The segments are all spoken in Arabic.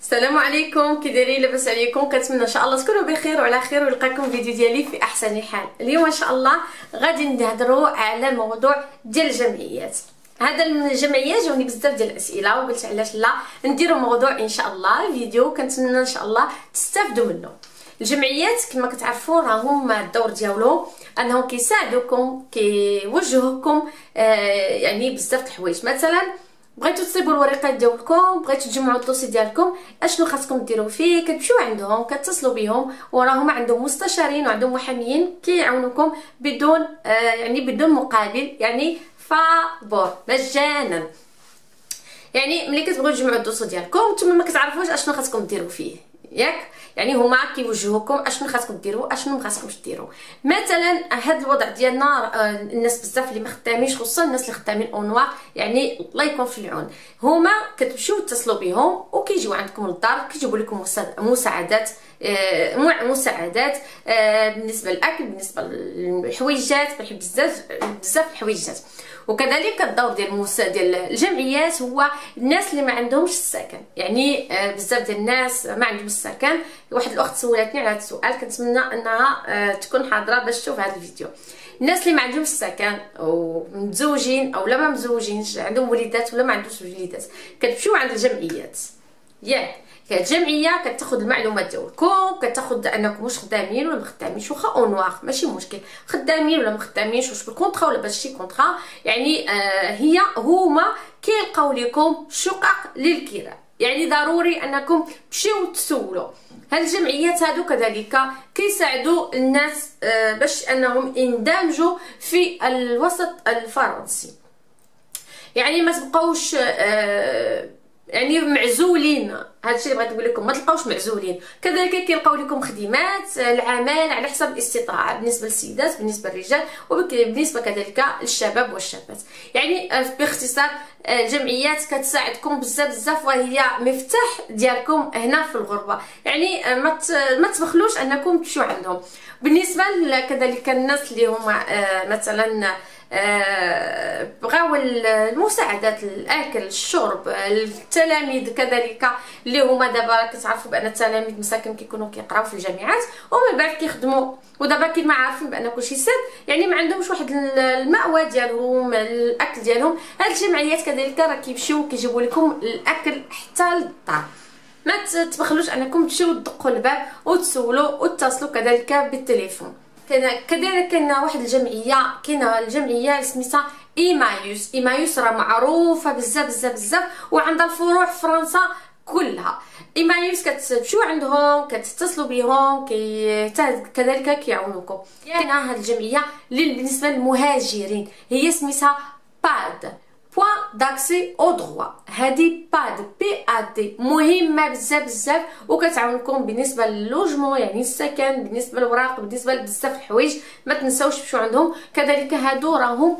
السلام عليكم. كي دايرين لاباس عليكم كنتمنى إن شاء الله تكونوا بخير وعلى خير ونلقاكم فيديو ديالي في أحسن حال. اليوم إن شاء الله غادي نهضروا على الموضوع ديال الجمعيات. هذا الجمعيه جاوني بزاف ديال الأسئلة وقلت علاش لا نديروا موضوع إن شاء الله فيديو كنتمنى إن شاء الله تستافدوا منه. الجمعيات كما كتعرفوا راهم الدور ديالهم أنهم كيساعدوكم كيوجهوكم آه يعني بزاف الحوايج. مثلا بغيتو تصيبوا الوريقات ديالكم بغيتو تجمعوا ال dossier ديالكم أشنو خاصكم ديروا فيه؟ كتمشيو عندهم كتصلوا بهم وراهم عندهم مستشارين وعندهم محاميين كيعاونوكم بدون آه يعني بدون مقابل يعني فابور مجانا. يعني ملي كتبغيو تجمعوا ال dossier ديالكم نتوما ما كتعرفوش أشنو خاصكم ديروا فيه. ياك؟ يعني هما كيوجهوكم اشنو خاصكم ديروا؟ اشنو ما خاصكمش ديروا؟ مثلا هذا الوضع ديالنا آه، الناس بزاف اللي ما خدامينش خصوصا الناس اللي خدامين au noir يعني الله يكون في العون. هما كتمشيو تتصلوا بهم وكيجيو عندكم للدار كيجيبوا لكم مساعدات آه، مساعدات آه، بالنسبة للأكل بالنسبة للحويجات بزاف بزاف الحويجات. وكذلك الدور ديال الموسى ديال الجمعيات هو الناس اللي ما عندهمش السكن. يعني آه، بزاف ديال الناس ما عندهمش السكن. واحد الأخت سولتني على هذا السؤال كنتمنى أنها آه، تكون حاضرة باش تشوف هذا الفيديو. الناس اللي ما عندهمش السكن ومتزوجين أو لا ما متزوجينش عندهم وليدات ولا ما عندهمش وليدات كتمشيو عند الجمعيات. ياك. كجمعية كتاخذ المعلومات ديالكم كتاخذ أنكم واش خدامين ولا ما خدامينش واخا أون ماشي مشكل. خدامين ولا ما خدامينش واش بالكونطرا ولا باش شي كونطرا يعني آه هي هما كيلقاو لكم شقق للكراء يعني ضروري أنكم تمشيو تسولوا هاد الجمعيات هادو كذلك كيساعدوا الناس آه باش أنهم يندمجوا في الوسط الفرنسي. يعني ما تبقاوش آه يعني معزولين. هادشي اللي بغيت نقول لكم ما تلقاوش معزولين. كذلك كيلقاو لكم خدمات العمل على حسب الاستطاعة بالنسبة للسيدات بالنسبة للرجال وبالنسبه كذلك للشباب والشابات. يعني آه، باختصار آه، الجمعيات كتساعدكم بزاف بزاف وهي مفتاح ديالكم هنا في الغربة. يعني آه، ما ما تبخلوش أنكم تمشيو عندهم. بالنسبة كذلك الناس اللي هما مثلا آه، بغاو المساعدات الأكل الشرب التلاميذ كذلك اللي هما دابا كتعرفوا بأن التلاميذ مساكن كيكونوا كيقراو في الجامعات ومن بعد كيخدموا. ودابا كيما عارفين بأن كلشي سد يعني ما عندهمش واحد المأوى ديالهم الأكل ديالهم. هاد الجمعيات كذلك راه كيمشيو كيجيبوا لكم الأكل حتى للدار. ما تبخلوش أنكم تمشيو تدقوا الباب وتسولوا وتتصلوا كذلك بالتليفون. كاين كذلك كاين واحد الجمعية كاينة الجمعية سميتها إيمايوس. إيمايوس راه معروفة بزاف بزاف بزاف وعندها الفروع في فرنسا كلها. إيمايوس كتمشيو عندهم كتتصلوا بهم كي كذلك كيعاونوكم. كاينة هاد الجمعية بالنسبة للمهاجرين. هي سميتها باد. d'accès au droit هادي PAD P A D مهمه بزاف بزاف وكتعاونكم بالنسبة لل logement يعني السكن بالنسبة للوراق بالنسبة لبزاف الحوايج ما تنساوش تمشيو عندهم كذلك هادو راهم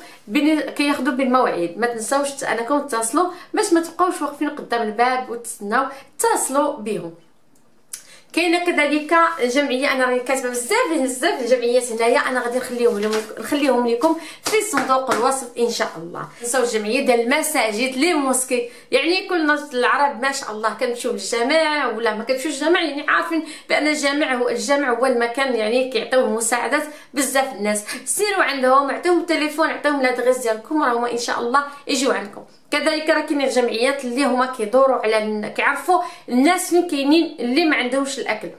كياخذوا بالمواعيد ما تنساوش انكم تتصلوا باش ما تبقاوش واقفين قدام الباب وتستناو اتصلوا بهم كاينة كذلك جمعية أنا راني كاتبة بزاف بزاف الجمعيات هنايا أنا غادي نخليهم لكم نخليهم لكم في صندوق الوصف إن شاء الله. نساو الجمعية ديال المساجد لي موسكي يعني كل العرب ما شاء الله كنمشيو للجامع ولا ما كنمشيوش للجامع يعني عارفين بأن الجامع هو الجامع هو المكان يعني كيعطيو المساعدات بزاف الناس. سيروا عندهم عطيهم التليفون عطيهم لادريس ديالكم راهما إن شاء الله يجيو عندكم. كذلك راه كاينين الجمعيات اللي هما كيدوروا على كيعرفوا الناس فين كاينين اللي ما عندهمش الأكل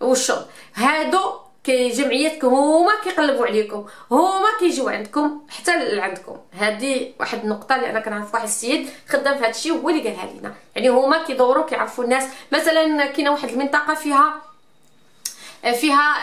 والشرب. هادو كي هما كيقلبوا عليكم هما كيجيو عندكم حتى لعندكم. هذه واحد النقطة اللي أنا كنعرف واحد السيد خدام في هذا الشيء هو اللي قالها لينا. يعني هما كيدوروا كيعرفوا الناس. مثلا كاينة واحد المنطقة فيها فيها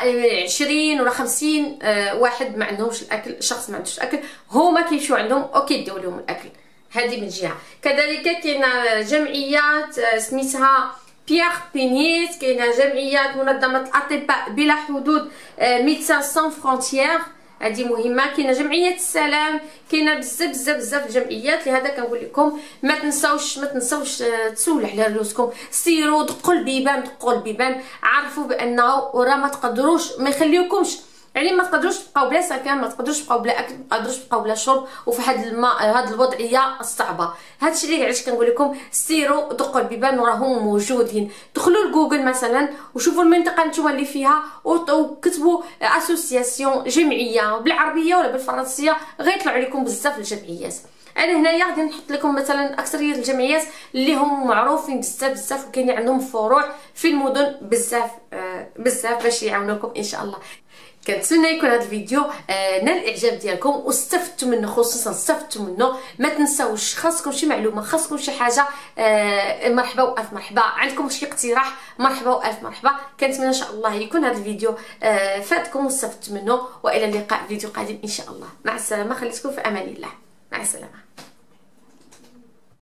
عشرين ولا خمسين آه، واحد ما عندهمش الأكل شخص ما عندوش الأكل هما كيمشيو عندهم وكيديو لهم الأكل. هذه من جهة. كذلك كاينة جمعيات آه، سميتها Pierre-Bénite كاينة جمعيات منظمه الاطباء بلا حدود Médecins Sans Frontières هذه مهمه كاينة جمعيه السلام كاينة بزاف بزاف بزاف الجمعيات لهذا كنقول لكم ما تنساوش ما تنساوش تسولوا على راسكم سيروا دقوا البيبان دقوا البيبان عرفوا بانه راه ما تقدروش ما يخليوكمش يعني ما تقدروش تبقاو بلا سكن ما تقدروش تبقاو بلا أكل ما تقدروش تبقاو بلا شرب وفي هاد الماء هاد الوضعية الصعبة. هادشي اللي علاش كنقول لكم سيروا دقوا البيبان وراهم موجودين. دخلوا لجوجل مثلا وشوفوا المنطقة نتوما اللي فيها وكتبوا association جمعية بالعربية ولا بالفرنسية غيطلعوا لكم بزاف الجمعيات. أنا هنايا غادي نحط لكم مثلا أكثرية الجمعيات اللي هم معروفين بزاف بزاف وكاين عندهم فروع في المدن بزاف آه بزاف باش يعاونوكم إن شاء الله. كنتمنى يكون هذا الفيديو آه نال الإعجاب ديالكم واستفدتوا منه خصوصا استفدتوا منه. ما تنساوش خاصكم شي معلومة خاصكم شي حاجة آه مرحبا وألف مرحبا. عندكم شي اقتراح مرحبا وألف مرحبا. كنتمنى إن شاء الله يكون هذا الفيديو آه فاتكم واستفدتوا منه. وإلى اللقاء فيديو قادم إن شاء الله. مع السلامة خليتكم في أمان الله. مع السلامة.